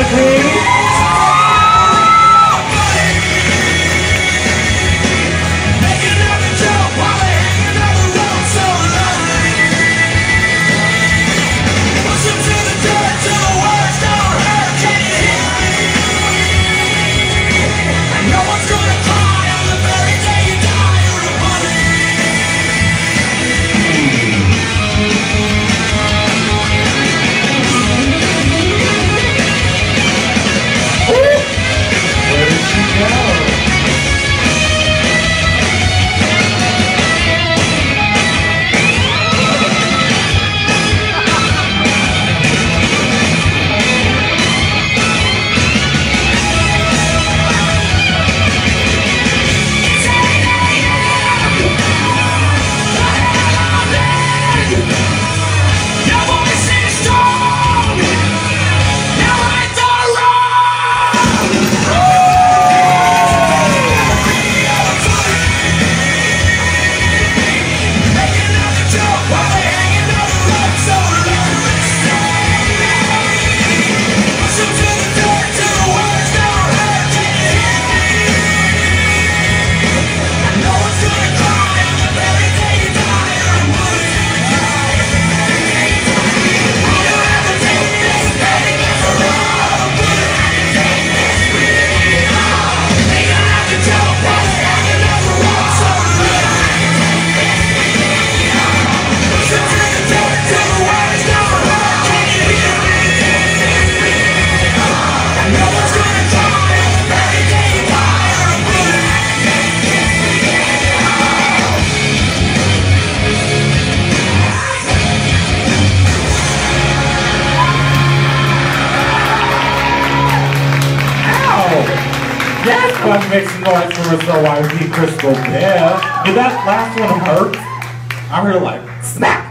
Halloween. Everyone make some noise for Mr. YP Crystal Bear. Did that last one hurt? I'm heard like, snap.